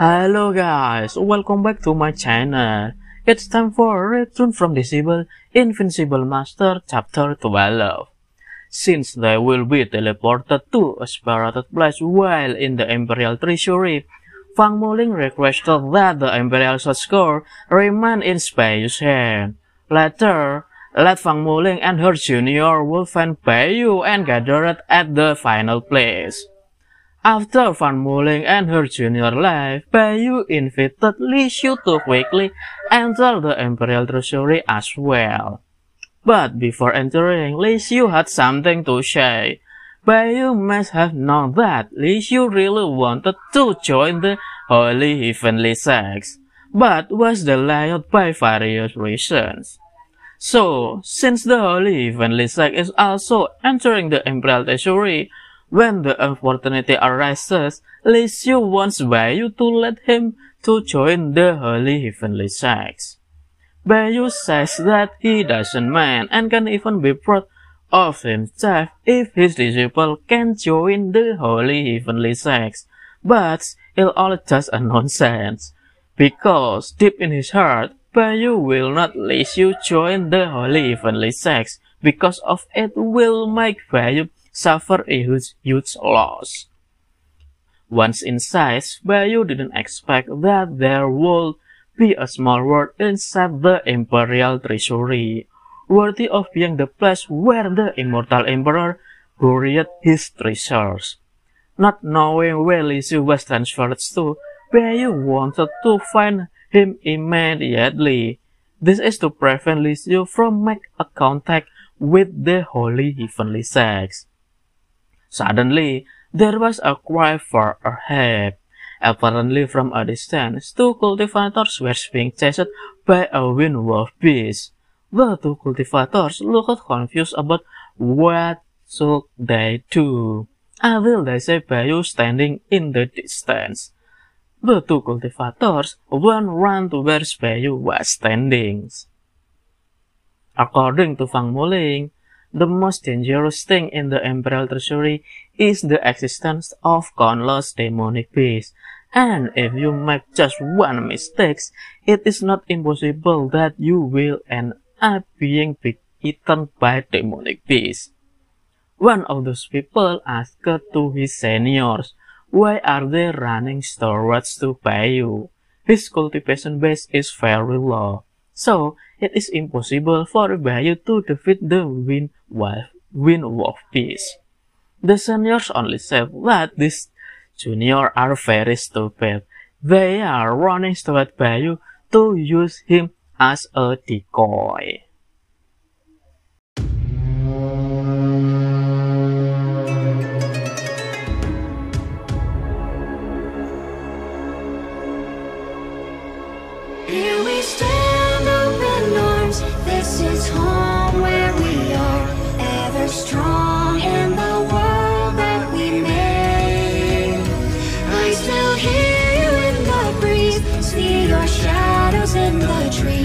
Hello guys, welcome back to my channel. It's time for Return from Disciple Invincible Master Chapter 12. Since they will be teleported to a spirited place while in the Imperial Treasury, Fang Muling requested that the Imperial score remain in Peiyu's hand. Later, let Fang Muling and her junior will find Peiyu and gather it at the final place. After Fang Muling and her junior life, Peiyu invited Li Xiu to quickly enter the Imperial Treasury as well. But before entering, Li Xiu had something to say. Peiyu must have known that Li Xiu really wanted to join the Holy Heavenly Sects, but was delayed by various reasons. So, since the Holy Heavenly Sect is also entering the Imperial Treasury, when the opportunity arises, Li Xiu wants Baiyu to let him to join the Holy Heavenly Sects. Baiyu says that he doesn't mind and can even be proud of himself if his disciple can join the Holy Heavenly Sects, but it's all just a nonsense, because deep in his heart, Baiyu will not let Xiu join the Holy Heavenly Sects. Because of it will make Baiyu suffer a huge, huge loss. Once inside, Baiyu didn't expect that there would be a small world inside the Imperial Treasury, worthy of being the place where the immortal emperor buried his treasures. Not knowing where Li Xiu was transferred to, Baiyu wanted to find him immediately. This is to prevent Li Xiu from make a contact with the Holy Heavenly Sects. Suddenly, there was a cry for a help. Apparently from a distance, two cultivators were being chased by a wind wolf beast. The two cultivators looked confused about what should they do until they saw Baiyu standing in the distance. The two cultivators then ran to where Baiyu was standing. According to Fang Muling, the most dangerous thing in the Imperial Treasury is the existence of countless demonic beasts. And if you make just one mistake, it is not impossible that you will end up being eaten by demonic beasts. One of those people asked to his seniors, why are they running towards to Peiyu? His cultivation base is very low, so it is impossible for Baiyu to defeat the Wind Wolf, wind wolf Beast. The seniors only said that these juniors are very stupid. They are running toward Baiyu to use him as a decoy. in my dreams.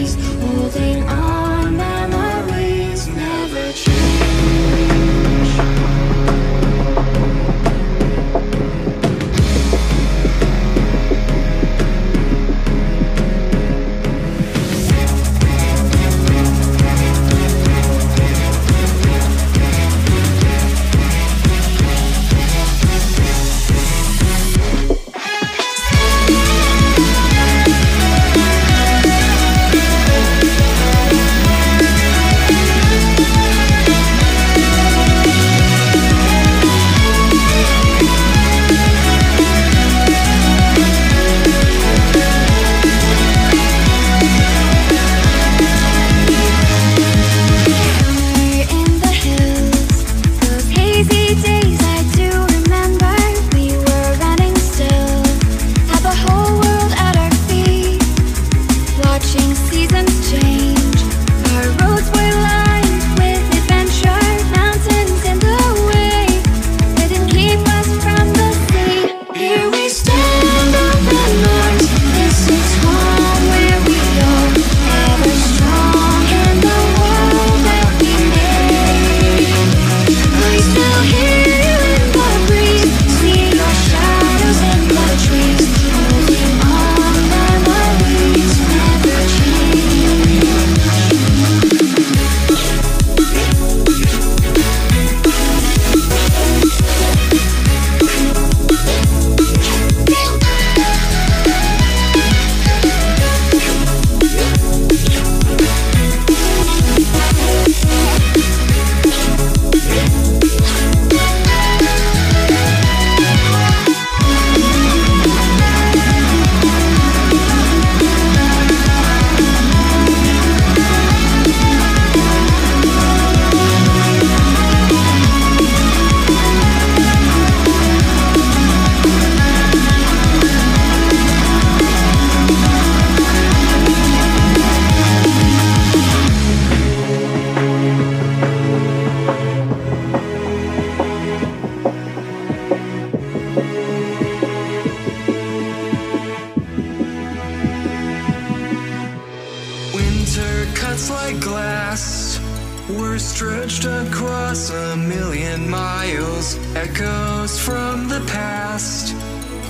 Stretched across a million miles, echoes from the past,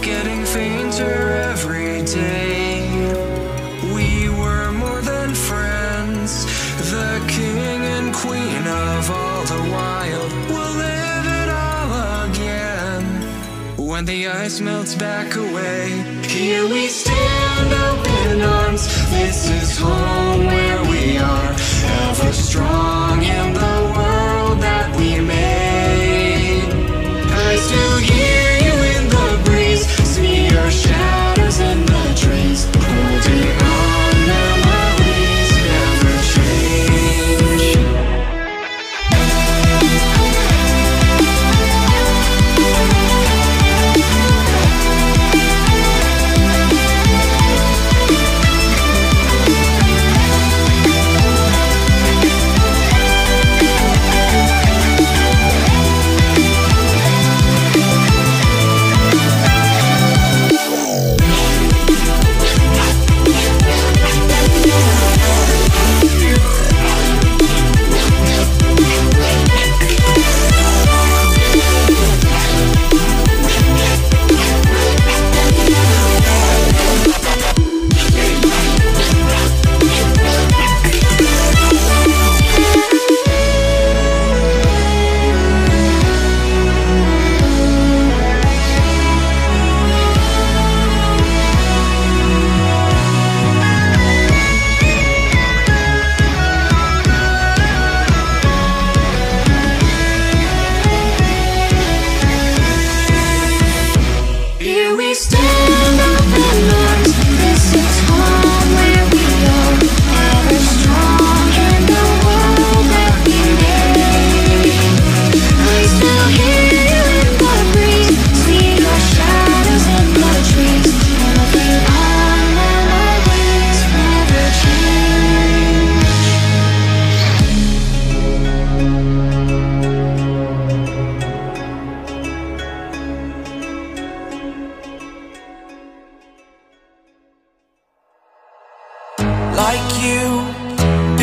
getting fainter every day. We were more than friends, the king and queen of all the wild. We'll live it all again. When the ice melts back away, here we stand open arms. This is home where we are ever strong in the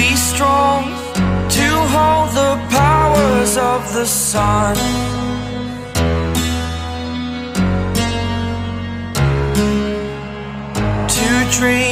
be strong to hold the powers of the sun. To dream.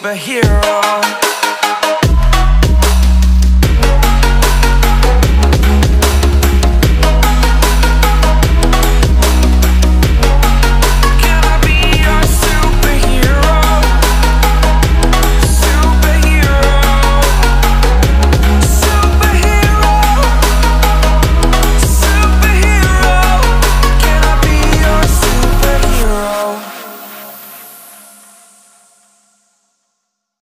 superhero.